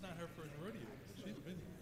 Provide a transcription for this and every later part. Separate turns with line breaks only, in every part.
is not her first rodeo. She's been here.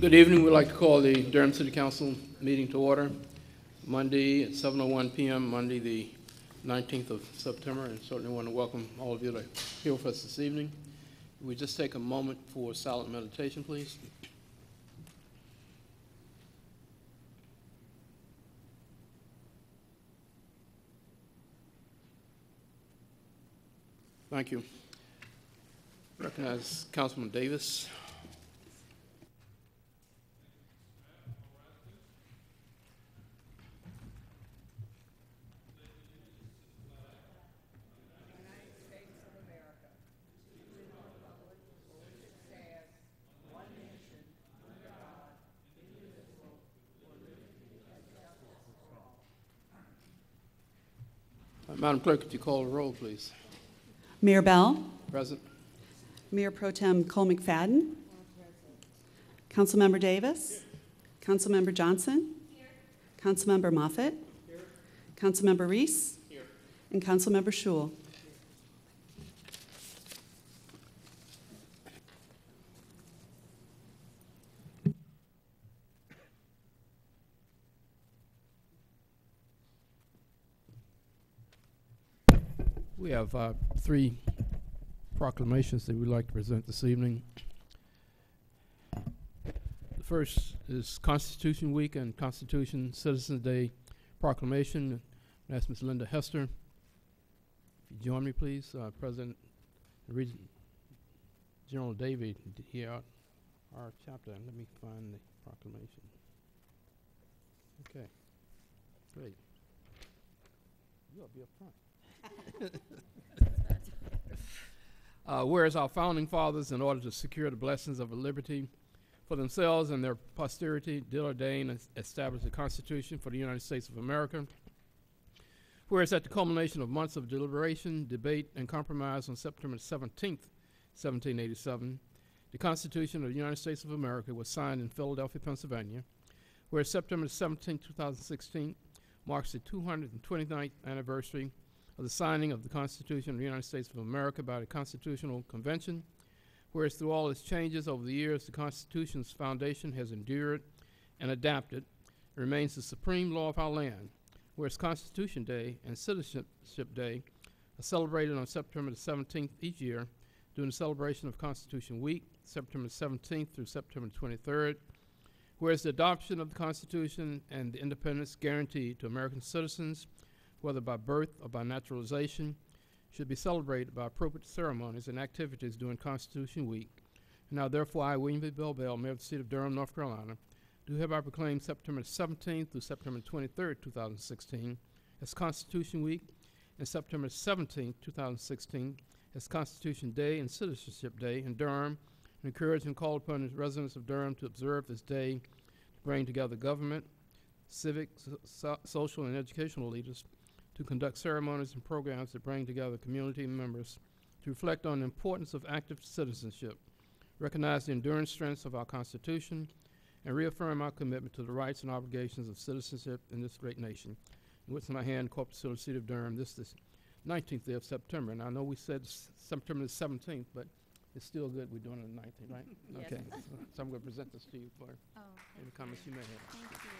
Good
evening. We'd like to call the Durham City Council meeting to order Monday at 7:01 PM, Monday, the 19th of September, and certainly want to welcome all of you to here with us this evening. We just take a moment for silent meditation, please. Thank you. Recognize Councilman Davis. Madam Clerk, could you call the roll, please?
Mayor Bell,
Present?
Mayor Pro Tem Cole McFadden, Present. Councilmember Davis, Councilmember Johnson, Councilmember Moffitt, Councilmember Reece, and Councilmember Schewel.
We have uh, three proclamations that we'd like to present this evening. The first is Constitution Week and Constitution Citizens Day proclamation. That's Ms. Linda Hester. If you join me, please, uh, President General Davie here, our- chapter. Let me find the proclamation. Okay, great. You ought to be up front. Uh, whereas our founding fathers, in order to secure the blessings of liberty for themselves and their posterity, did ordain and establish the Constitution for the United States of America. Whereas at the culmination of months of deliberation, debate, and compromise on September 17th, 1787, the Constitution of the United States of America was signed in Philadelphia, Pennsylvania. Whereas September 17, 2016 marks the 229th anniversary of the signing of the Constitution of the United States of America by the Constitutional Convention. Whereas through all its changes over the years, the Constitution's foundation has endured and adapted remains the supreme law of our land. Whereas Constitution Day and Citizenship Day are celebrated on September the 17th each year during the celebration of Constitution Week, September 17th through September 23rd. Whereas the adoption of the Constitution and the independence guaranteed to American citizens, whether by birth or by naturalization, should be celebrated by appropriate ceremonies and activities during Constitution Week. Now, therefore, I, William V. Bell Bell, Mayor of the City of Durham, North Carolina, do hereby proclaim September 17th through September 23rd, 2016, as Constitution Week, and September 17th, 2016, as Constitution Day and Citizenship Day in Durham, and encourage and call upon the residents of Durham to observe this day to bring together government, civic, so- social, and educational leaders to conduct ceremonies and programs that bring together community members to reflect on the importance of active citizenship, recognize the enduring strengths of our Constitution, and reaffirm our commitment to the rights and obligations of citizenship in this great nation. And in my hand, Corporate Civil City of Durham, this is 19th day of September, and I know we said September the 17th, but it's still good we're doing it on the 19th, right?
Yes.
Okay, so I'm going to present this to you for
Oh,
any comments you may have.
thank you.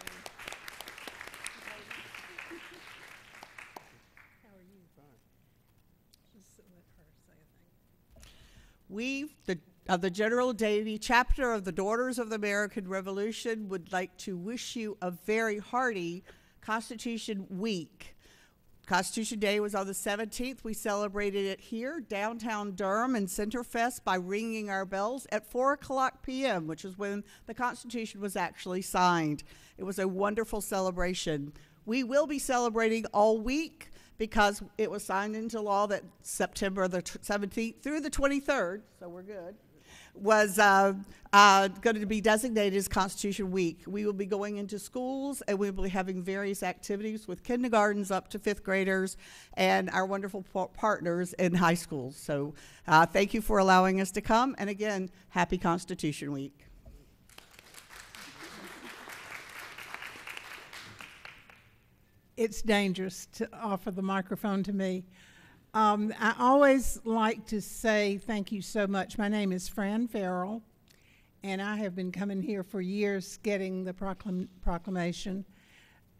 How are you? Just let her say a thing.
We, the, of the General Davie chapter of the Daughters of the American Revolution, would like to wish you a very hearty Constitution Week. Constitution Day was on the 17th. We celebrated it here, downtown Durham and Centerfest, by ringing our bells at 4 o'clock p.m., which is when the Constitution was actually signed. It was a wonderful celebration. We will be celebrating all week because it was signed into law that September the 17th through the 23rd, so we're good, was uh, uh, going to be designated as Constitution Week. We will be going into schools and we will be having various activities with kindergartens up to fifth graders and our wonderful partners in high schools. So uh, thank you for allowing us to come. And again, happy Constitution Week.
It's dangerous to offer the microphone to me. Um, I always like to say thank you so much. My name is Fran Farrell, and I have been coming here for years getting the proclam- proclamation.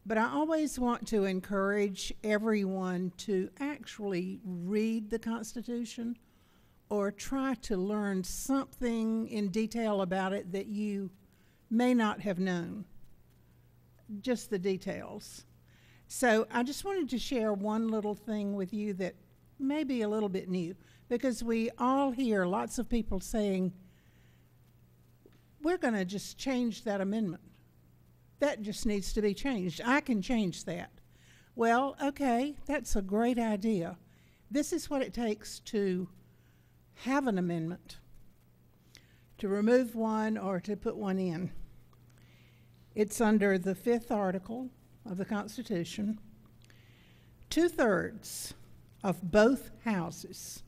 But I always want to encourage everyone to actually read the Constitution or try to learn something in detail about it that you may not have known. Just the details. So I just wanted to share one little thing with you that may be a little bit new because we all hear lots of people saying, we're going to just change that amendment. That just needs to be changed. I can change that. Well, okay, that's a great idea. This is what it takes to have an amendment to remove one or to put one in. It's under the fifth article of the Constitution. Two thirds of both houses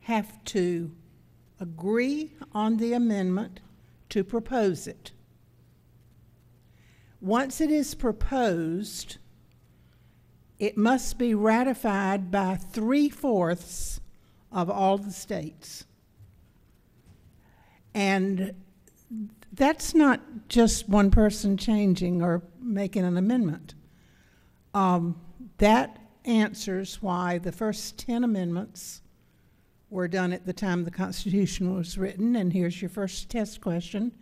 have to agree on the amendment to propose it. Once it is proposed, it must be ratified by three fourths of all the states. And that's not just one person changing or making an amendment. Um, that answers why the first 10 amendments were done at the time the Constitution was written. And here's your first test question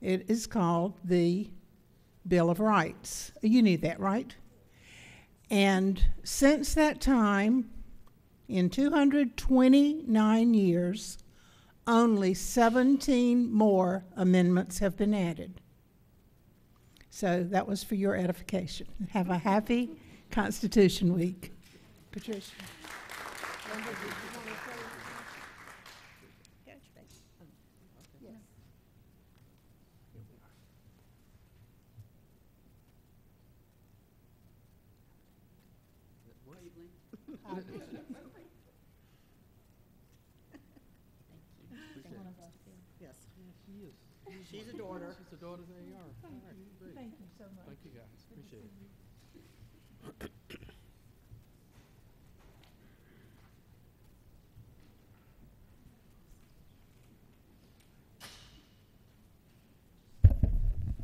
it is called the Bill of Rights. You knew that, right? And since that time, in 229 years, only 17 more amendments have been added. So that was for your edification. Have a happy Constitution Week. Patricia.
Yes, she's a daughter.
She's the daughter of AR. All right, great.
Thank you so much.
Thank you, guys. Appreciate it.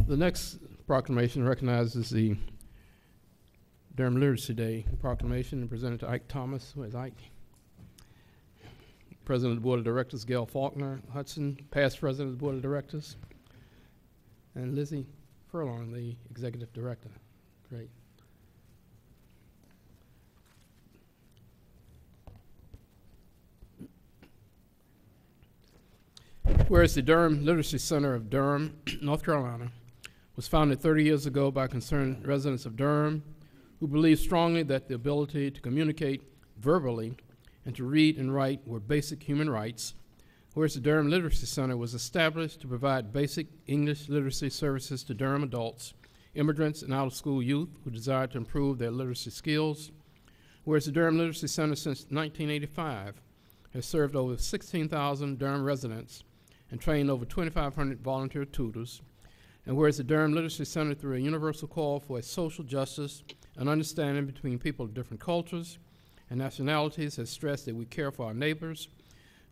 The next proclamation recognizes the Durham Literacy Day proclamation presented to Ike Thomas. Who is Ike? President of the Board of Directors, Gail Faulkner Hudson, past President of the Board of Directors, and Lizzie Furlong, the Executive Director. Great. Whereas the Durham Literacy Center of Durham, North Carolina, was founded 30 years ago by concerned residents of Durham who believed strongly that the ability to communicate verbally and to read and write were basic human rights, whereas the Durham Literacy Center was established to provide basic English literacy services to Durham adults, immigrants, and out of school youth who desired to improve their literacy skills, whereas the Durham Literacy Center since 1985 has served over 16,000 Durham residents and trained over 2,500 volunteer tutors, and whereas the Durham Literacy Center, through a universal call for a social justice and understanding between people of different cultures and nationalities, has stressed that we care for our neighbors,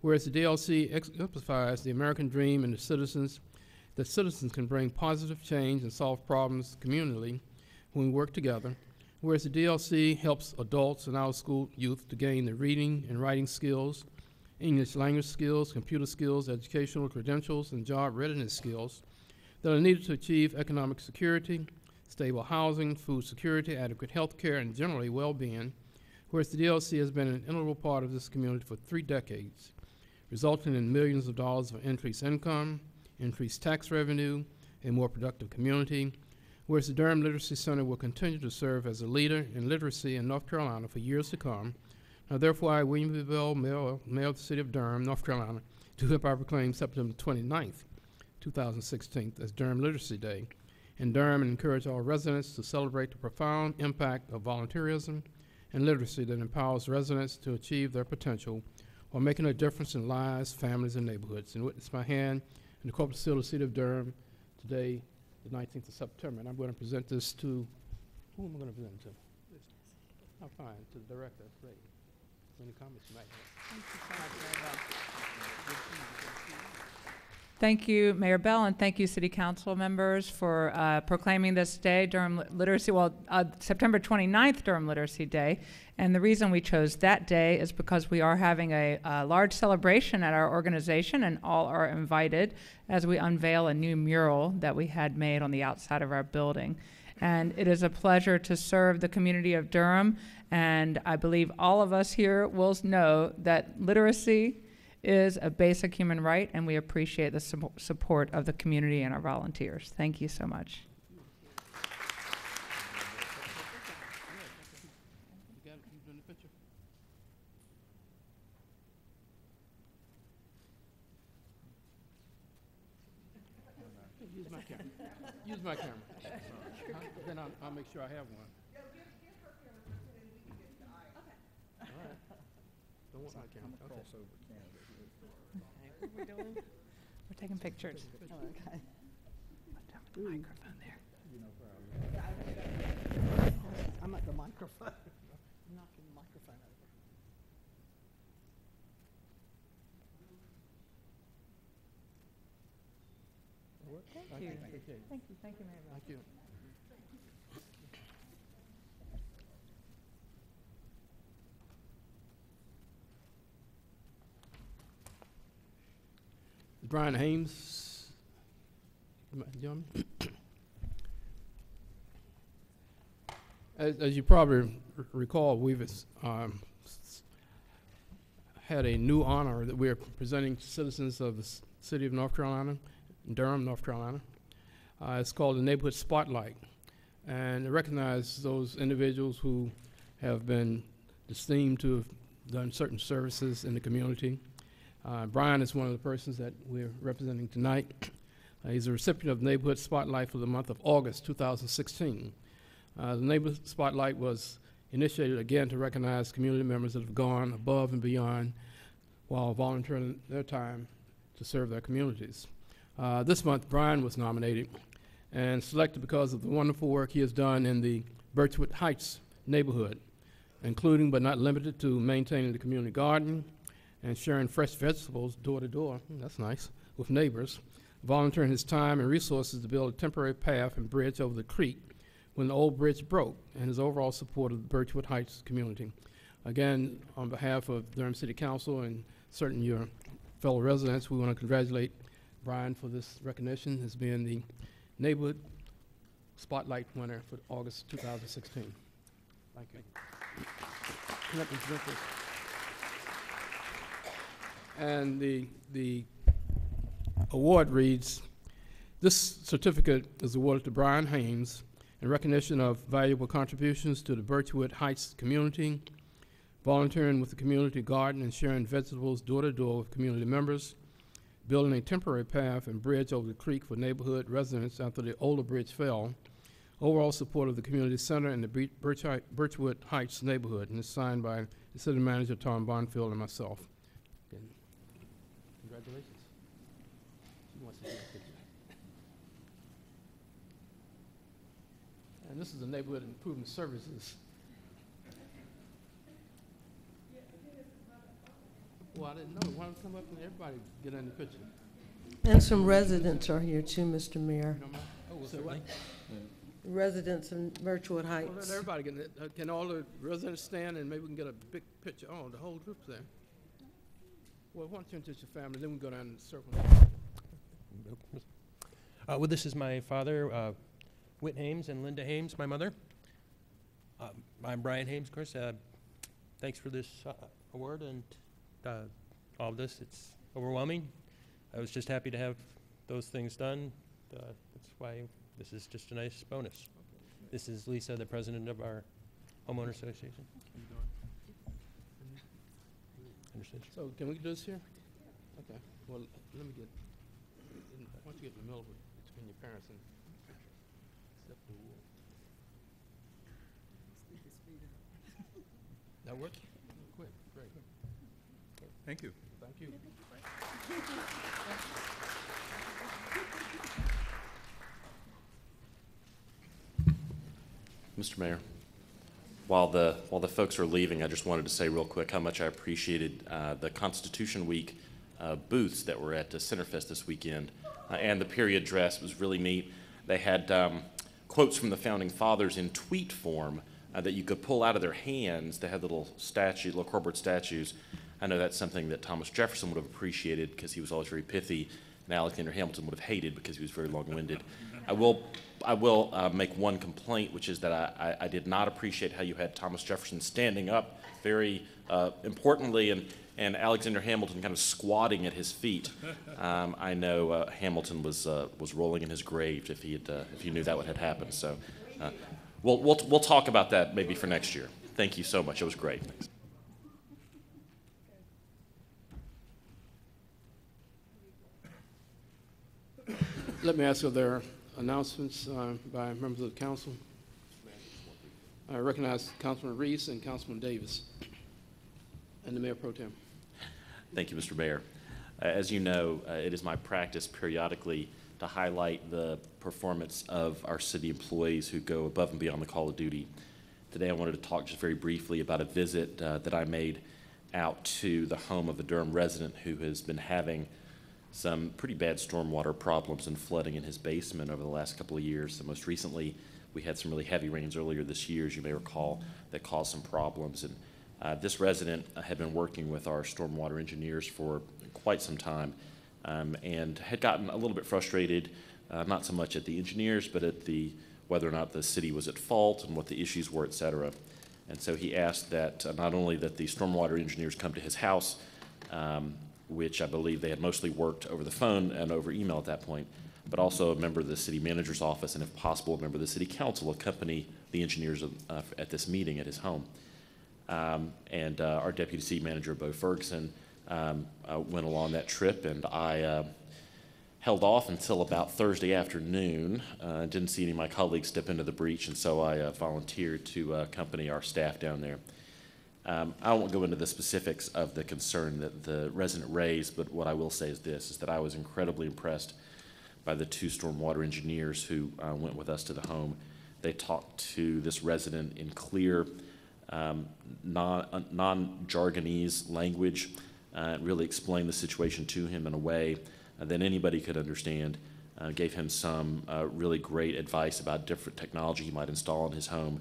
whereas the DLC exemplifies the American dream and the citizens that citizens can bring positive change and solve problems communally when we work together, whereas the DLC helps adults and out-of-school youth to gain the reading and writing skills, English language skills, computer skills, educational credentials, and job readiness skills that are needed to achieve economic security, stable housing, food security, adequate health care, and generally well-being, whereas the DLC has been an integral part of this community for three decades, resulting in millions of dollars of increased income, increased tax revenue, a more productive community, whereas the Durham Literacy Center will continue to serve as a leader in literacy in North Carolina for years to come. Now, therefore, I, William V. Bell, Mayor, Mayor of the City of Durham, North Carolina, do hereby proclaim September 29th, 2016 as Durham Literacy Day in Durham and encourage all residents to celebrate the profound impact of volunteerism and literacy that empowers residents to achieve their potential while making a difference in lives, families, and neighborhoods. And witness my hand in the corporate seal of the City of Durham today, the 19th of September. And I'm going to present this to, who am I going to present to? Oh, fine, to the director, great. Any comments you might have?
Thank you, Mayor Bell, and thank you, City Council members, for uh, proclaiming this day, Durham Literacy, well, uh, September 29th, Durham Literacy Day. And the reason we chose that day is because we are having a, a large celebration at our organization, and all are invited as we unveil a new mural that we had made on the outside of our building. And it is a pleasure to serve the community of Durham, and I believe all of us here will know that literacy is a basic human right, and we appreciate the sup- support of the community and our volunteers. Thank you so much.
You got it, you doing the picture? Use my camera. Use my camera. Huh? Then I'll, I'll make sure I have one. All right. Don't want my camera, okay.
We're taking pictures. Oh, Put down the microphone there.
I'm at the microphone. I'm knocking the microphone over.
Thank
you.
Appreciate it.
Thank you, thank you, Mayor Bell.
Thank you. Brian Hames. As, as you probably recall, we've um, had a new honor that we're presenting to citizens of the city of North Carolina, Durham, North Carolina. Uh, it's called the Neighborhood Spotlight, and it recognizes those individuals who have been esteemed to have done certain services in the community. Uh, Brian is one of the persons that we're representing tonight. Uh, he's a recipient of the Neighborhood Spotlight for the month of August 2016. Uh, the Neighborhood Spotlight was initiated again to recognize community members that have gone above and beyond while volunteering their time to serve their communities. Uh, this month, Brian was nominated and selected because of the wonderful work he has done in the Birchwood Heights neighborhood, including but not limited to maintaining the community garden and sharing fresh vegetables door to door. Hmm, That's nice with neighbors, volunteering his time and resources to build a temporary path and bridge over the creek when the old bridge broke, and his overall support of the Birchwood Heights community. Again, on behalf of Durham City Council and certain your fellow residents, we want to congratulate Brian for this recognition as being the neighborhood spotlight winner for August 2016. Thank you. Present this. And the, the award reads, this certificate is awarded to Brian Hames in recognition of valuable contributions to the Birchwood Heights community, volunteering with the community garden and sharing vegetables door to door with community members, building a temporary path and bridge over the creek for neighborhood residents after the older bridge fell, overall support of the community center and the Birch Birchwood Heights neighborhood, and it's signed by the city manager, Tom Bonfield, and myself. Again, Congratulations. She wants to see the picture. And this is the Neighborhood Improvement Services. Well, I didn't know. Why don't you come up and everybody get in the picture?
And some residents are here too, Mr. Mayor.
You don't mind? Oh, say what?
Residents in Birchwood
Well,
Heights.
everybody get, in it. Uh, can all the residents stand and maybe we can get a big picture? Oh, the whole group's there. Well, why don't you introduce your family, then we go down and circle.
Uh, well, this is my father, uh, Whit Hames, and Linda Hames, my mother. Um, I'm Brian Hames, of course. Uh, thanks for this uh, award and uh, all of this. It's overwhelming. I was just happy to have those things done. Uh, that's why this is just a nice bonus. This is Lisa, the president of our homeowner association. Understand?
So can we do this here? Okay, well, let me get, why don't you get in the middle between your parents and step the wall. That work? Quick, great.
Thank you.
Thank you.
Mr. Mayor, while the, while the folks are leaving, I just wanted to say real quick how much I appreciated uh, the Constitution Week uh, booths that were at uh, Centerfest this weekend. Uh, And the period dress was really neat. They had um, quotes from the Founding Fathers in tweet form uh, that you could pull out of their hands. They had little statue, little corporate statues. I know that's something that Thomas Jefferson would have appreciated because he was always very pithy, and Alexander Hamilton would have hated because he was very long-winded. I will, I will uh, make one complaint, which is that I, I, I did not appreciate how you had Thomas Jefferson standing up very uh, importantly and, and Alexander Hamilton kind of squatting at his feet. Um, I know uh, Hamilton was, uh, was rolling in his grave if he, had, uh, if he knew that what had happened. So uh, we'll, we'll, we'll talk about that maybe for next year. Thank you so much. It was great. Thanks.
Let me ask if there are announcements uh, by members of the council. I recognize Councilman Reece and Councilman Davis, and the Mayor Pro Tem.
Thank you, Mr. Mayor. Uh, As you know, uh, it is my practice periodically to highlight the performance of our city employees who go above and beyond the call of duty. Today, I wanted to talk just very briefly about a visit uh, that I made out to the home of a Durham resident who has been having some pretty bad stormwater problems and flooding in his basement over the last couple of years. So most recently, we had some really heavy rains earlier this year, as you may recall, that caused some problems. And uh, this resident uh, had been working with our stormwater engineers for quite some time um, and had gotten a little bit frustrated, uh, not so much at the engineers, but at the whether or not the city was at fault and what the issues were, et cetera. And so he asked that uh, not only that the stormwater engineers come to his house, um, which I believe they had mostly worked over the phone and over email at that point, but also a member of the city manager's office, and if possible, a member of the city council accompany the engineers uh, at this meeting at his home. Um, and uh, our deputy city manager, Bo Ferguson, um, uh, went along that trip, and I uh, held off until about Thursday afternoon. Uh, didn't see any of my colleagues step into the breach, and so I uh, volunteered to accompany our staff down there. Um, I won't go into the specifics of the concern that the resident raised, but what I will say is this, is that I was incredibly impressed by the two stormwater engineers who uh, went with us to the home. They talked to this resident in clear, um, non, uh, non-jargonese language, uh, really explained the situation to him in a way uh, that anybody could understand, uh, gave him some uh, really great advice about different technology he might install in his home,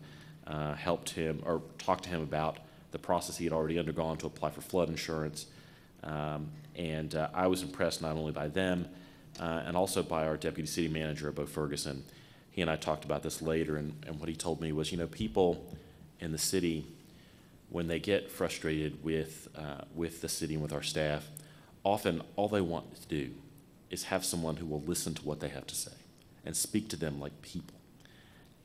helped him, or talked to him about the process he had already undergone to apply for flood insurance. Um, and uh, I was impressed not only by them, uh, and also by our deputy city manager, Bo Ferguson. He and I talked about this later, and, and what he told me was, you know, people in the city, when they get frustrated with, uh, with the city and with our staff, often all they want to do is have someone who will listen to what they have to say and speak to them like people.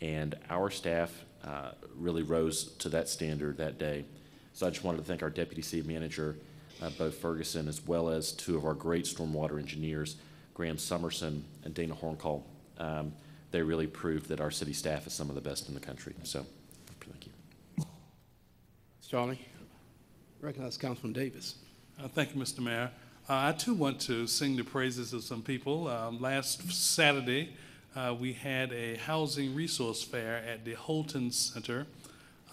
And our staff uh, really rose to that standard that day. So I just wanted to thank our deputy city manager, uh, Bo Ferguson, as well as two of our great stormwater engineers, Graham Summerson and Dana Horncall. Um, they really proved that our city staff is some of the best in the country. So, thank you.
Charlie, recognize Councilman Davis.
Uh, Thank you, Mr. Mayor. Uh, I too want to sing the praises of some people. Um, Last Saturday, uh, we had a housing resource fair at the Holton Center.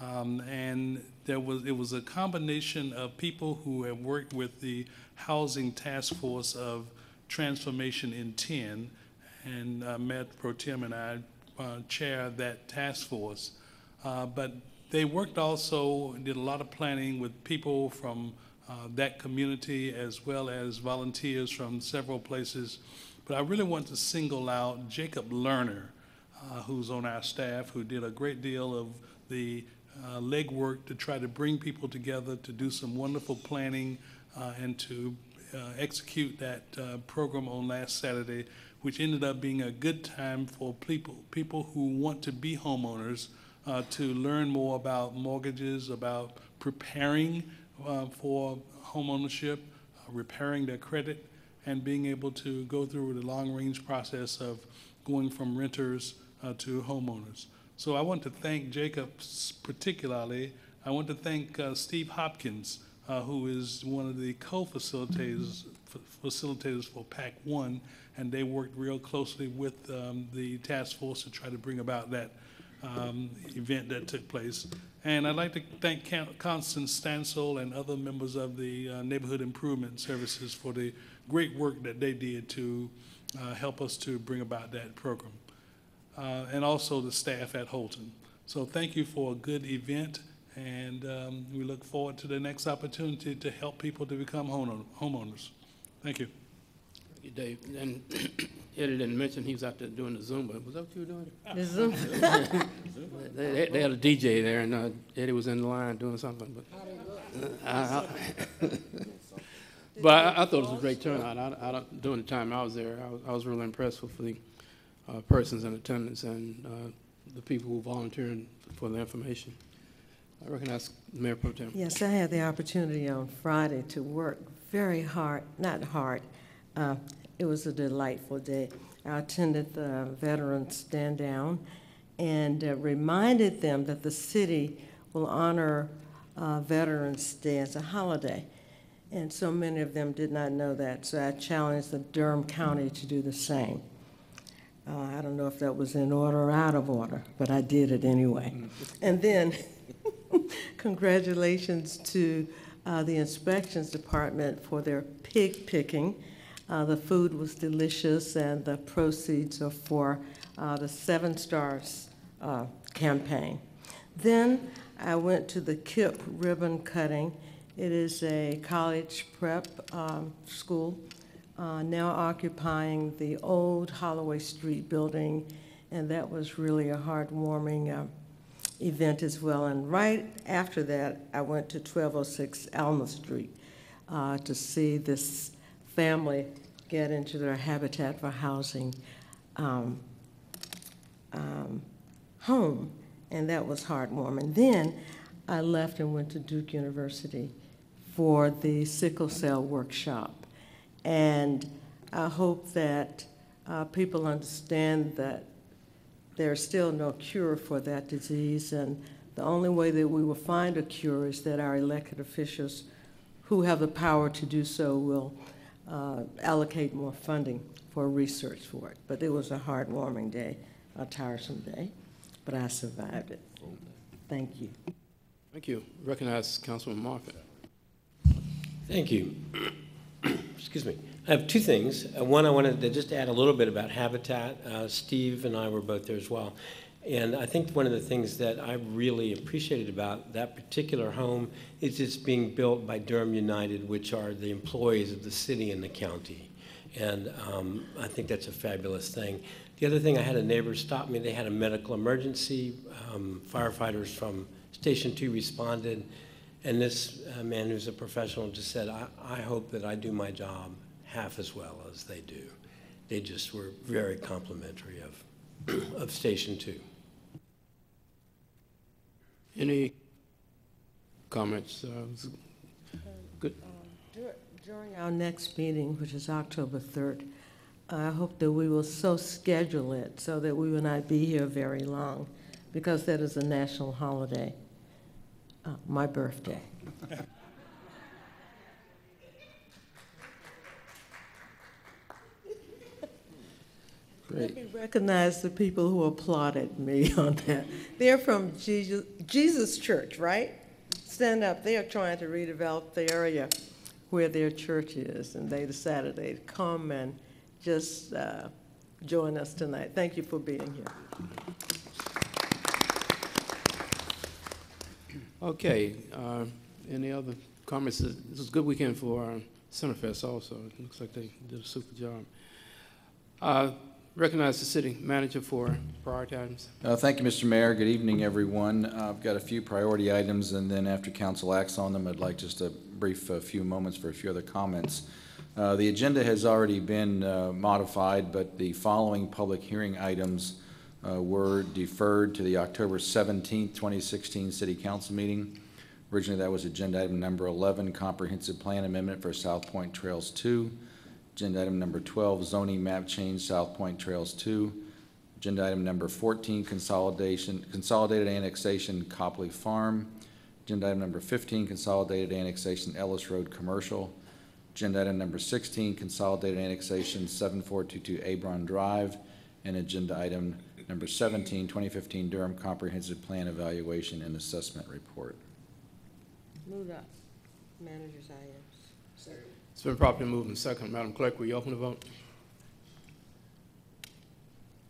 Um, And there was, it was a combination of people who have worked with the Housing Task Force of Transformation in 10, and uh, Mayor Pro Tem and I uh, chair that task force. Uh, But they worked also, did a lot of planning with people from uh, that community as well as volunteers from several places. But I really want to single out Jacob Lerner, uh, who's on our staff, who did a great deal of the uh, legwork to try to bring people together, to do some wonderful planning, uh, and to uh, execute that uh, program on last Saturday, which ended up being a good time for people, people who want to be homeowners, uh, to learn more about mortgages, about preparing for homeownership, repairing their credit, and being able to go through the long-range process of going from renters uh, to homeowners. So I want to thank Jacob particularly. I want to thank uh, Steve Hopkins, uh, who is one of the co-facilitators facilitators for PAC One, and they worked real closely with um, the task force to try to bring about that um, event that took place. And I'd like to thank Constance Stancil and other members of the uh, Neighborhood Improvement Services for the great work that they did to uh, help us to bring about that program. Uh, And also the staff at Holton. So thank you for a good event, and um, we look forward to the next opportunity to help people to become homeowner- homeowners. Thank you.
Thank you, Dave. And Eddie didn't mention he was out there doing the Zumba. Was that what you were doing?
The Zoom-
They, they- they had a DJ there, and uh, Eddie was in the line doing something, but. But I, I thought it was a great turnout. I, I, during the time I was there, I was, I was really impressed with the uh, persons in attendance and uh, the people who volunteered for the information. I recognize Mayor Pro Tem.
Yes, I had the opportunity on Friday to work very hard, not hard. uh, It was a delightful day. I attended the Veterans Stand Down and uh, reminded them that the city will honor uh, Veterans Day as a holiday. And so many of them did not know that, so I challenged the Durham County to do the same. Uh, I don't know if that was in order or out of order, but I did it anyway. And then, congratulations to uh, the inspections department for their pig picking. Uh, The food was delicious, and the proceeds are for uh, the Seven Stars uh, campaign. Then I went to the KIPP ribbon cutting. It is a college prep um, school uh, now occupying the old Holloway Street building, and that was really a heartwarming uh, event as well. And right after that, I went to 1206 Alma Street uh, to see this family get into their Habitat for Housing um, um, home, and that was heartwarming. Then I left and went to Duke University for the sickle cell workshop. And I hope that uh, people understand that there's still no cure for that disease, and the only way that we will find a cure is that our elected officials who have the power to do so will uh, allocate more funding for research for it. But it was a heartwarming day, a tiresome day, but I survived it. Thank you.
Thank you. Recognize Councilman Moffitt.
Thank you. Excuse me. I have two things. Uh, One, I wanted to just add a little bit about Habitat. Uh, Steve and I were both there as well. And I think one of the things that I really appreciated about that particular home is it's being built by Durham United, which are the employees of the city and the county. And um, I think that's a fabulous thing. The other thing, I had a neighbor stop me. They had a medical emergency. Um, Firefighters from Station 2 responded. And this uh, man who's a professional just said, I, I hope that I do my job half as well as they do. They just were very complimentary of, of Station 2.
Any comments? Uh, Good.
Dur- During our next meeting, which is October 3rd, I hope that we will so schedule it so that we will not be here very long, because that is a national holiday, my birthday. Let me recognize the people who applauded me on that. They're from Jesus, Jesus Church, right? Stand up. They are trying to redevelop the area where their church is, and they decided they'd come and just uh, join us tonight. Thank you for being here.
Okay, uh, any other comments? This was a good weekend for uh, Centerfest also. It looks like they did a super job. Uh, Recognize the city manager for priority items.
Uh, Thank you, Mr. Mayor. Good evening, everyone. I've got a few priority items, and then after council acts on them, I'd like just a brief uh, few moments for a few other comments. Uh, The agenda has already been uh, modified, but the following public hearing items uh, were deferred to the October 17, 2016 City Council meeting. Originally, that was agenda item number 11, Comprehensive Plan Amendment for South Point Trails 2. Agenda item number 12, zoning map change, South Point Trails 2. Agenda item number 14, consolidation, consolidated annexation, Copley Farm. Agenda item number 15, consolidated annexation, Ellis Road Commercial. Agenda item number 16, consolidated annexation, 7422 Abron Drive. And agenda item number 17, 2015 Durham Comprehensive Plan Evaluation and Assessment Report.
Move up. Manager's items.
It's been properly moved and second. Madam Clerk, will you open the vote?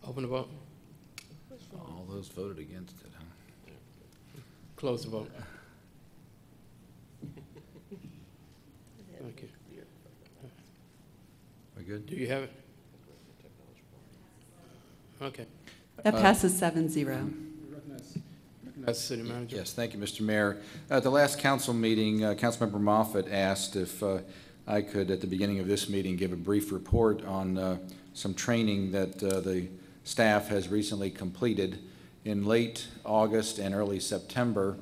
Open the vote,
All those voted against it, huh?
close the vote. Thank you.
We good?
Do you have it? Okay.
That
Uh,
passes seven zero.
Recognize recognize city manager.
Yes, thank you, Mr. Mayor. At the last council meeting, uh, Councilmember Moffitt asked if uh, I could, at the beginning of this meeting, give a brief report on uh, some training that uh, the staff has recently completed. In late August and early September,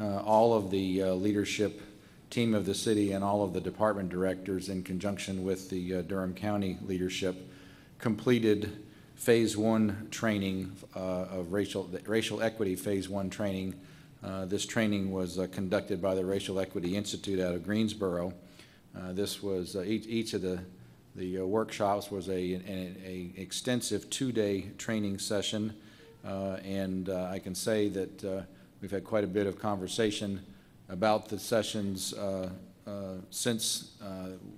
uh, all of the uh, leadership team of the city and all of the department directors, in conjunction with the uh, Durham County leadership, completed Phase One training uh, of racial, racial equity Phase One training. Uh, This training was uh, conducted by the Racial Equity Institute out of Greensboro. Uh, This was, uh, each, each of the, the workshops was a, an a extensive two-day training session. And I can say that we've had quite a bit of conversation about the sessions since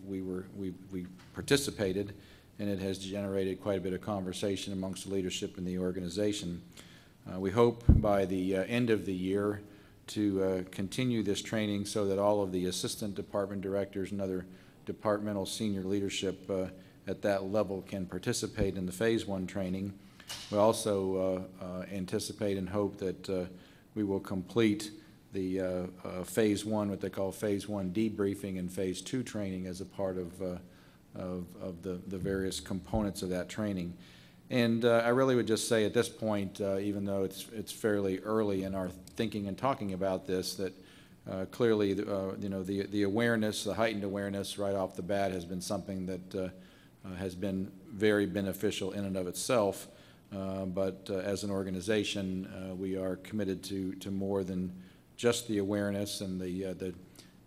we were, we, we participated, and it has generated quite a bit of conversation amongst the leadership in the organization. Uh, We hope by the uh, end of the year to uh, continue this training so that all of the assistant department directors and other departmental senior leadership uh, at that level can participate in the Phase One training. We also uh, uh, anticipate and hope that we will complete the Phase One, what they call Phase One debriefing and Phase Two training as a part of, of, of the, the various components of that training. And uh, I really would just say at this point, uh, even though it's, it's fairly early in our thinking and talking about this, that uh, clearly, uh, you know, the, the awareness, the heightened awareness right off the bat has been something that uh, uh, has been very beneficial in and of itself. But as an organization, we are committed to, to more than just the awareness and the, the,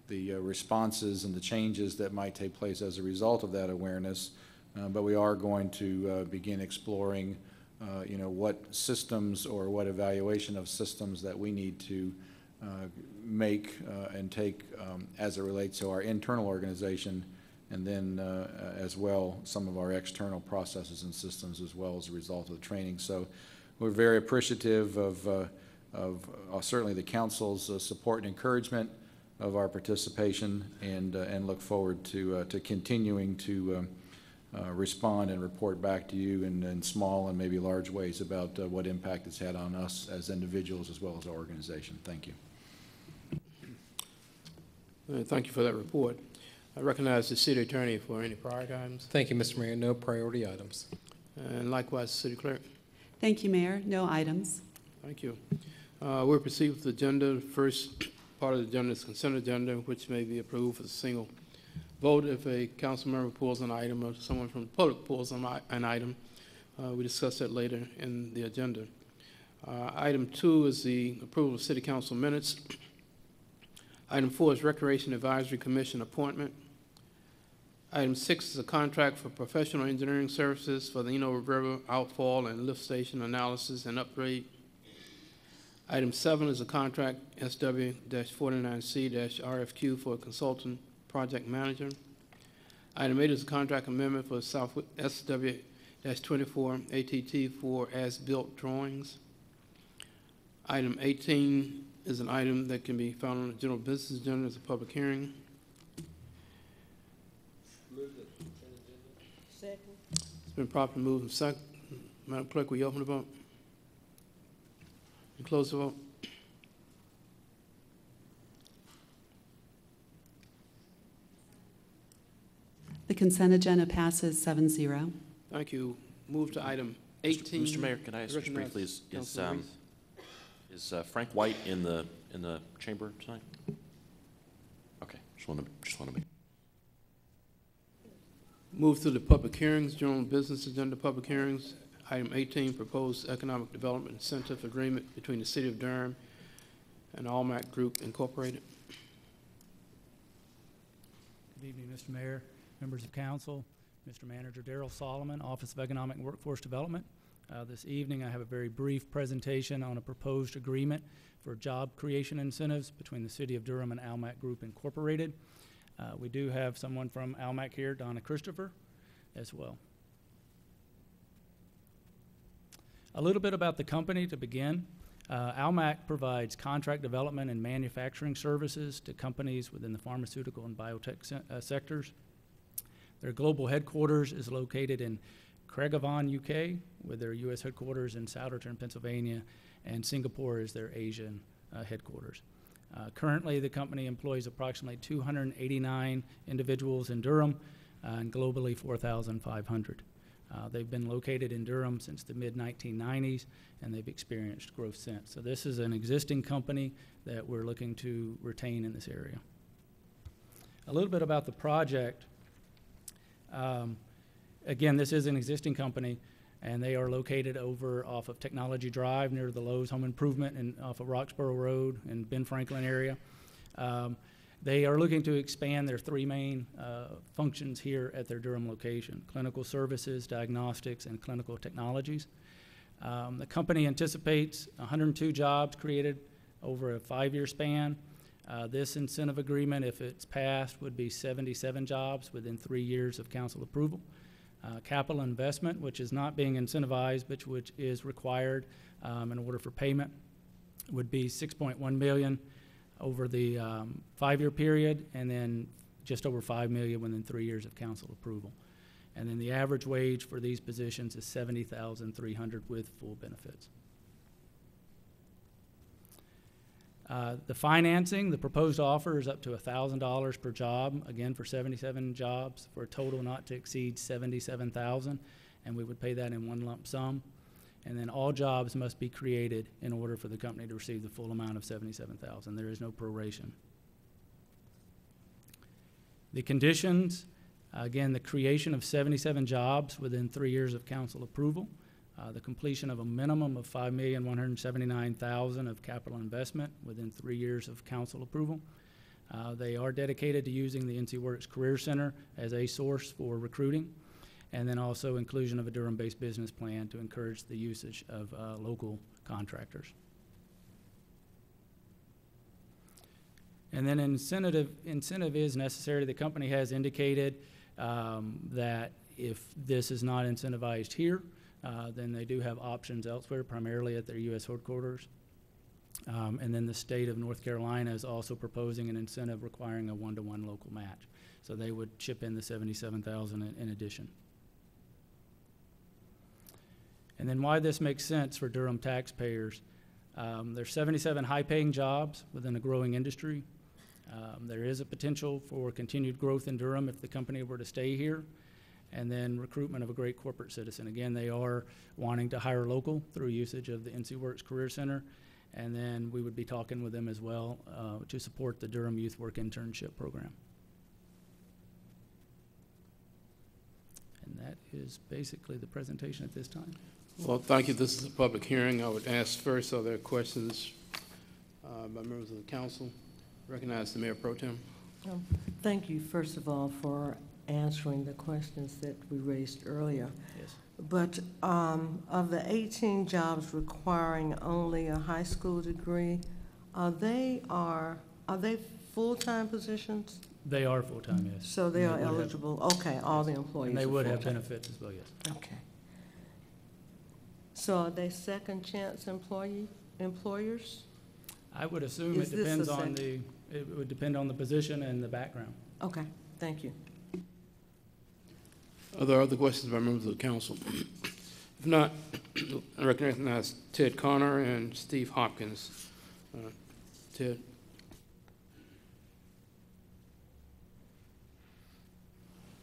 the uh, responses and the changes that might take place as a result of that awareness. Uh, But we are going to uh, begin exploring, uh, you know, what systems or what evaluation of systems that we need to uh, make uh, and take um, as it relates to our internal organization, and then as well, some of our external processes and systems as well as a result of the training. So we're very appreciative of, of certainly the council's support and encouragement of our participation, and, uh, and look forward to, uh, to continuing to uh, respond and report back to you in, in small and maybe large ways about uh, what impact it's had on us as individuals as well as our organization. Thank you.
Uh, Thank you for that report. I recognize the city attorney for any prior items,
Thank you, Mr. Mayor. No priority items.
and likewise, city clerk.
Thank you, Mayor. No items.
Thank you. Uh, We'll proceed with the agenda. First part of the agenda is consent agenda, which may be approved for a single vote if a council member pulls an item or someone from the public pulls an an item. Uh, We discuss that later in the agenda. Uh, Item two is the approval of city council minutes. Item four is Recreation Advisory Commission appointment. Item six is a contract for professional engineering services for the Eno River outfall and lift station analysis and upgrade. Item seven is a contract SW forty-nine C RFQ for a consultant project manager. Item eight is a contract amendment for South SW twenty-four ATT for as-built drawings. Item eighteen is an item that can be found on the general business agenda as a public hearing. Second. It's been properly moved and second. Madam Clerk, will you open the vote? And close the vote?
The consent agenda passes seven zero.
Thank you. Move to item eighteen.
Mr. Mayor, can I ask just briefly, is, is, um, is uh, Frank White in the, in the chamber tonight? Okay, just want to, just want to make.
Move to the public hearings, general business agenda public hearings. Item eighteen, proposed economic development incentive agreement between the city of Durham and Almac Group Incorporated.
Good evening, Mr. Mayor, members of council, Mr. Manager Daryl Solomon, Office of Economic and Workforce Development. Uh, This evening, I have a very brief presentation on a proposed agreement for job creation incentives between the City of Durham and Almac Group Incorporated. Uh, We do have someone from Almac here, Donna Christopher, as well. A little bit about the company to begin. Uh, Almac provides contract development and manufacturing services to companies within the pharmaceutical and biotech se- uh, sectors. Their global headquarters is located in Craigavon, UK, with their U.S. headquarters in Souderton, Pennsylvania, and Singapore is their Asian uh, headquarters. Uh, currently, the company employs approximately 289 individuals in Durham uh, and globally 4,500. Uh, they've been located in Durham since the mid 1990s, and they've experienced growth since. So, this is an existing company that we're looking to retain in this area. A little bit about the project. Um, again, this is an existing company, and they are located over off of Technology Drive near the Lowe's Home Improvement and off of Roxboro Road in Ben Franklin area. Um, they are looking to expand their three main uh, functions here at their Durham location clinical services, diagnostics, and clinical technologies. Um, the company anticipates 102 jobs created over a five year span. Uh, this incentive agreement, if it's passed, would be 77 jobs within three years of council approval. Uh, capital investment, which is not being incentivized, but which is required um, in order for payment, would be 6.1 million over the um, five-year period, and then just over 5 million within three years of council approval. And then the average wage for these positions is 70,300 with full benefits. Uh, The financing, the proposed offer is up to $1,000 per job, again for 77 jobs, for a total not to exceed 77,000, and we would pay that in one lump sum. And then all jobs must be created in order for the company to receive the full amount of 77,000. There is no proration. The conditions, Again, the creation of 77 jobs within three years of council approval, uh, the completion of a minimum of 5,179,000 of capital investment within three years of council approval. Uh, They are dedicated to using the NC Works Career Center as a source for recruiting, and then also inclusion of a Durham-based business plan to encourage the usage of uh, local contractors. And then incentive, incentive is necessary. The company has indicated um, that if this is not incentivized here, uh, then they do have options elsewhere, primarily at their U.S. headquarters. Um, And then the state of North Carolina is also proposing an incentive requiring a one-to-one local match. So they would chip in the seventy-seven thousand in in addition. And then why this makes sense for Durham taxpayers, um, there's seventy-seven high-paying jobs within a growing industry. Um, There is a potential for continued growth in Durham if the company were to stay here. And then recruitment of a great corporate citizen. Again, they are wanting to hire local through usage of the NC Works Career Center. And then we would be talking with them as well uh, to support the Durham Youth Work Internship Program. And that is basically the presentation at this time.
Well, thank you. This is a public hearing. I would ask first, are there questions uh, by members of the council? Recognize the Mayor Pro Tem.
Um, Thank you, first of all, for answering the questions that we raised earlier.
Yes.
But um, of the 18 jobs requiring only a high school degree, are they are, are they full-time positions?
They are full-time, yes.
So they
And
are
would have-
eligible, okay, all the employees
And they
are
would have
full-time.
benefits as well, yes.
Okay. So are they second-chance employee, employers?
I would assume it
Is this a
depends on
sec-
the, it would depend on the position and the background.
Okay, thank you.
Are there other questions by members of the council? If not, I recognize Ted Connor and Steve Hopkins. Uh, Ted?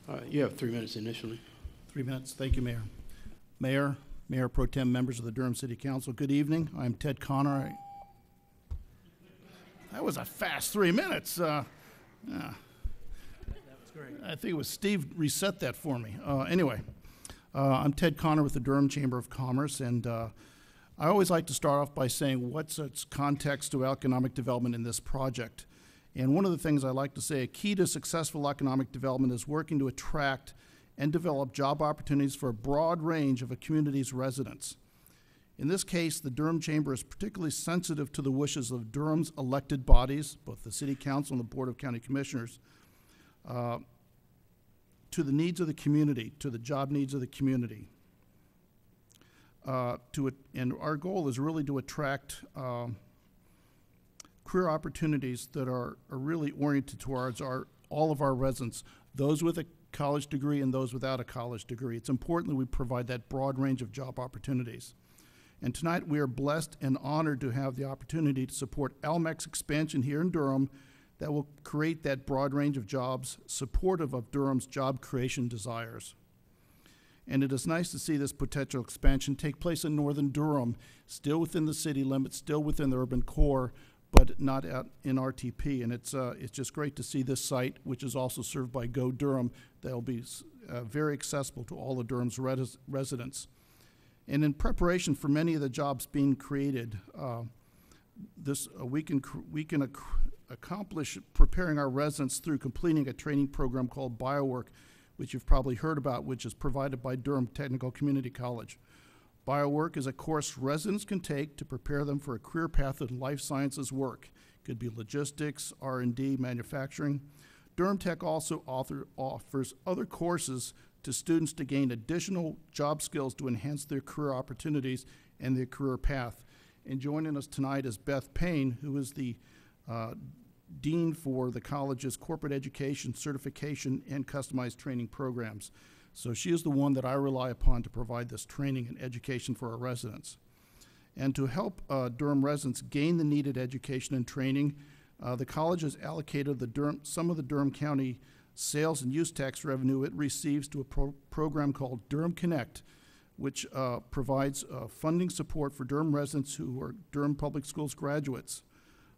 All right, you have three minutes initially.
Three minutes. Thank you, Mayor. Mayor, Mayor Pro Tem, members of the Durham City Council, good evening. I'm Ted Connor. I- That was a fast three minutes. Uh, yeah. That was great. I think it was Steve reset that for me. Uh, Anyway, uh, I'm Ted Connor with the Durham Chamber of Commerce, and uh, I always like to start off by saying what's its context to economic development in this project. And one of the things I like to say, a key to successful economic development is working to attract and develop job opportunities for a broad range of a community's residents. In this case, the Durham Chamber is particularly sensitive to the wishes of Durham's elected bodies, both the City Council and the Board of County Commissioners, uh, to the needs of the community, to the job needs of the community. Uh, to and our goal is really to attract um, career opportunities that are, are really oriented towards our, all of our residents, those with a college degree and those without a college degree. It's important that we provide that broad range of job opportunities. And tonight, we are blessed and honored to have the opportunity to support Almac's expansion here in Durham that will create that broad range of jobs supportive of Durham's job creation desires. And it is nice to see this potential expansion take place in northern Durham, still within the city limits, still within the urban core, but not out in RTP. And it's, uh, it's just great to see this site, which is also served by Go Durham, that will be uh, very accessible to all of Durham's res- residents. And in preparation for many of the jobs being created, uh, this, uh, we can, we can ac- accomplish preparing our residents through completing a training program called BioWork, which you've probably heard about, which is provided by Durham Technical Community College. BioWork is a course residents can take to prepare them for a career path in life sciences work. It could be logistics, R&D, manufacturing. Durham Tech also author, offers other courses to students to gain additional job skills to enhance their career opportunities and their career path. And joining us tonight is Beth Payne, who is the uh, Dean for the college's corporate education, certification, and customized training programs. So she is the one that I rely upon to provide this training and education for our residents. And to help uh, Durham residents gain the needed education and training, uh, the college has allocated the Durham, some of the Durham County sales and use tax revenue it receives to a pro- program called Durham Connect, which uh, provides uh, funding support for Durham residents who are Durham Public Schools graduates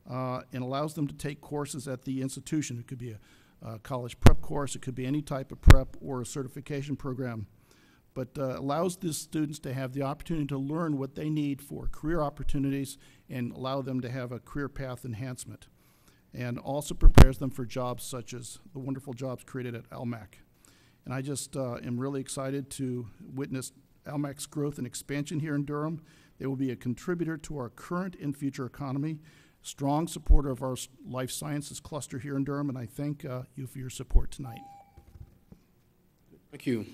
uh, and allows them to take courses at the institution. It could be a, uh, college prep course, it could be any type of prep or a certification program, but uh, allows these students to have the opportunity to learn what they need for career opportunities and allow them to have a career path enhancement, and also prepares them for jobs such as the wonderful jobs created at Almac. And I just uh, am really excited to witness Almac's growth and expansion here in Durham. They will be a contributor to our current and future economy, strong supporter of our life sciences cluster here in Durham, and I thank uh, you for your support tonight.
Thank you.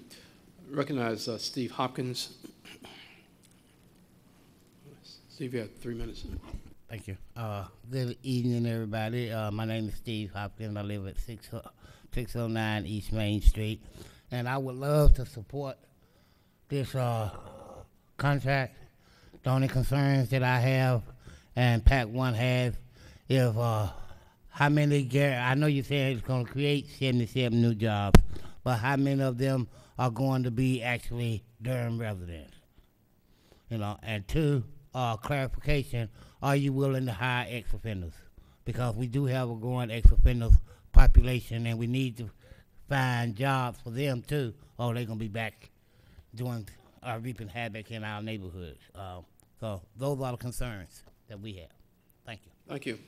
Recognize uh, Steve Hopkins. Steve, you have three minutes.
Thank you. Uh, good evening, everybody. Uh, my name is Steve Hopkins. I live at 6, 609 East Main Street. And I would love to support this uh, contract. The only concerns that I have and Pac One has If uh, how many, I know you said it's going to create 77 new jobs, but how many of them are going to be actually Durham residents? You know, and two, uh, clarification, are you willing to hire ex-offenders? Because we do have a growing ex-offenders population and we need to find jobs for them too, or they're gonna be back doing, uh, reaping havoc in our neighborhoods. Uh, so those are the concerns that we have. Thank you.
Thank you.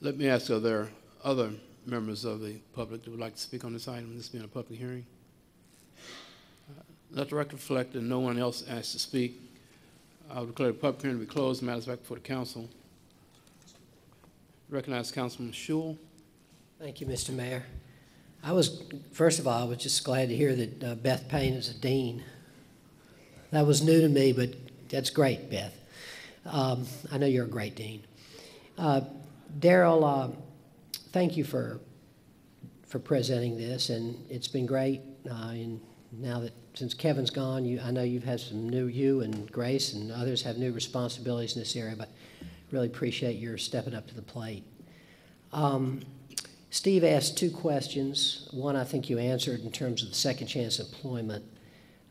Let me ask, are there other members of the public that would like to speak on this item, this being a public hearing? Uh, Let the record reflect that no one else asked to speak. I will declare the public hearing to be closed, matters back before the council. Recognize Councilman Schewel.
Thank you, Mr. Mayor. I was, first of all, I was just glad to hear that uh, Beth Payne is a dean. That was new to me, but that's great, Beth. Um, I know you're a great dean. Uh, Daryl, uh, thank you for, for presenting this, and it's been great. Uh, and now that, since Kevin's gone, you, I know you've had some new, you and Grace and others have new responsibilities in this area, but really appreciate your stepping up to the plate. Um, Steve asked two questions. One I think you answered in terms of the second chance employment.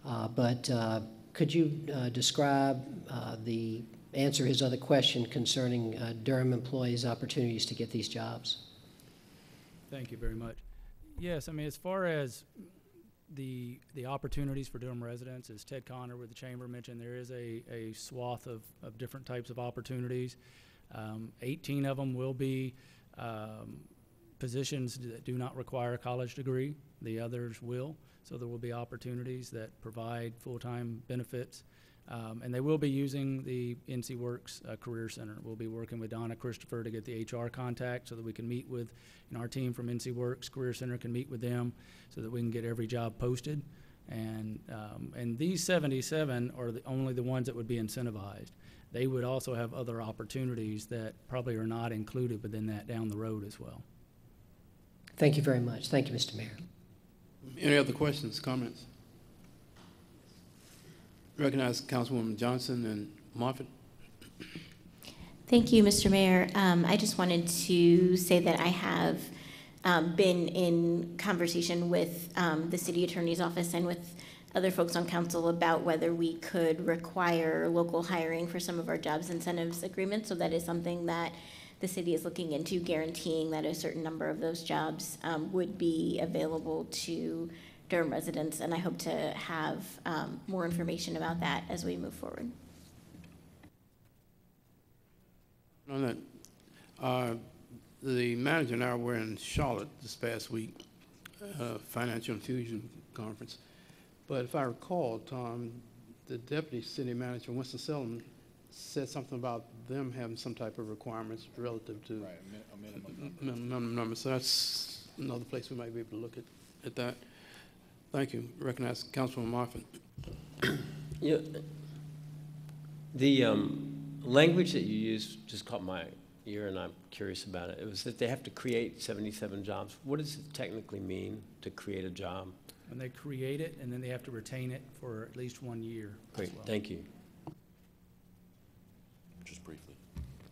Uh, but uh, could you uh, describe uh, the answer his other question concerning uh, Durham employees' opportunities to get these jobs?
Thank you very much. Yes, I mean, as far as the, the opportunities for Durham residents, as Ted Connor with the Chamber mentioned, there is a, a swath of, of different types of opportunities. Um, eighteen of them will be, um, positions that do not require a college degree. The others will. So there will be opportunities that provide full-time benefits. Um, and they will be using the NC Works uh, Career Center. We'll be working with Donna Christopher to get the HR contact so that we can meet with, you know, our team from NC Works Career Center can meet with them so that we can get every job posted. And, um, and these 77 are the, only the ones that would be incentivized. They would also have other opportunities that probably are not included within that down the road as well.
Thank you very much. Thank you, Mr. Mayor.
Any other questions, comments? Recognize Councilwoman Johnson and Moffitt.
Thank you, Mr. Mayor. Um, I just wanted to say that I have um, been in conversation with um, the city attorney's office and with other folks on council about whether we could require local hiring for some of our jobs incentives agreements. So that is something that the city is looking into, guaranteeing that a certain number of those jobs um, would be available to Durham residents. And I hope to have um, more information about that as we move forward.
On that, uh, the manager and I were in Charlotte this past week, uh, Financial Infusion Conference. But if I recall, Tom, the deputy city manager, Winston-Salem, said something about them having some type of requirements relative to.
Right, a min- a minimum number.
Minimum minimum number, so that's another place we might be able to look at, at that. Thank you. Recognize Councilman Moffitt.
Yeah, the um, language that you used just caught my ear, and I'm curious about it. It was that they have to create 77 jobs. What does it technically mean to create a job?
And they create it, and then they have to retain it for at least one year
Great,
well.
thank you.
Just briefly.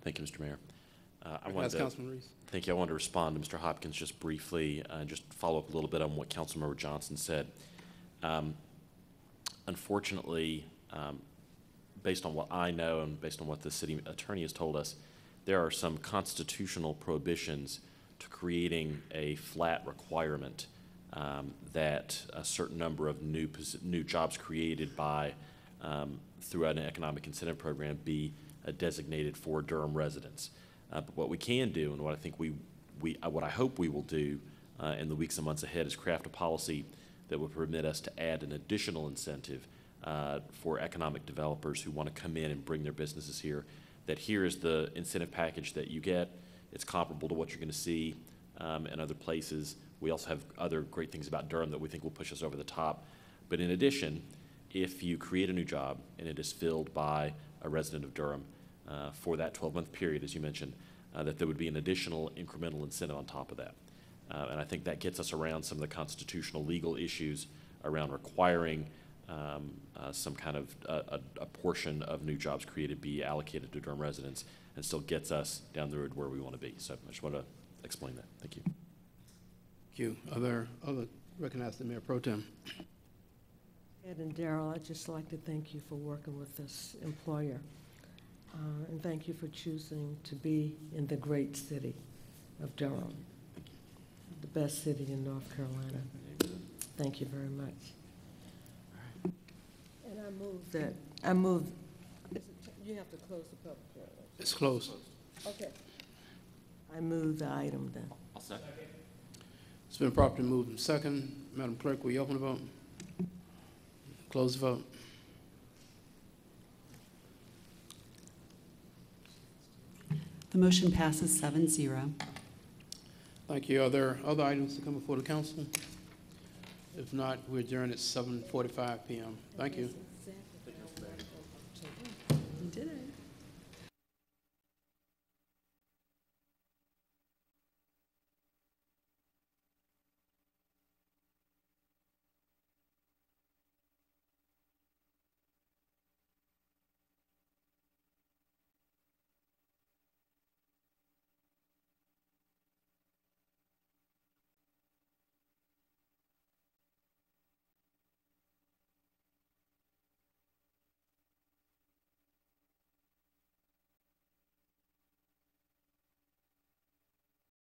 Thank you, Mr. Mayor. Uh, I wanted
Recognize
to,
Councilman Reece.
Thank you. I want to respond to Mr. Hopkins just briefly, uh, just follow up a little bit on what Councilmember Johnson said. Um, Unfortunately, um, based on what I know and based on what the city attorney has told us, there are some constitutional prohibitions to creating a flat requirement um, that a certain number of new, new jobs created by, um, through an economic incentive program be uh, designated for Durham residents. Uh, But what we can do, and what I think we, we, uh, what I hope we will do uh, in the weeks and months ahead, is craft a policy that will permit us to add an additional incentive uh, for economic developers who want to come in and bring their businesses here, that here is the incentive package that you get. It's comparable to what you're going to see um, in other places. We also have other great things about Durham that we think will push us over the top. But in addition, if you create a new job and it is filled by a resident of Durham uh, for that 12-month period, as you mentioned, uh, that there would be an additional incremental incentive on top of that. Uh, And I think that gets us around some of the constitutional legal issues around requiring um, uh, some kind of, a, a- a portion of new jobs created be allocated to Durham residents and still gets us down the road where we want to be. So I just want to explain that. Thank you.
Thank you. Other, other, recognize the Mayor Pro Tem.
Ed and Daryl, I'd just like to thank you for working with this employer. Uh, And thank you for choosing to be in the great city of Durham, the best city in North Carolina. Thank you very much. And I move that, I move, is it- you have to close the public hearing.
It's closed.
Okay. I move the item then.
I'll second.
It's been properly moved and second. Madam Clerk, will you open the vote? Close the vote.
The motion passes seven zero.
Thank you. Are there other items to come before the council? If not, we adjourn at seven forty-five PM. Thank you.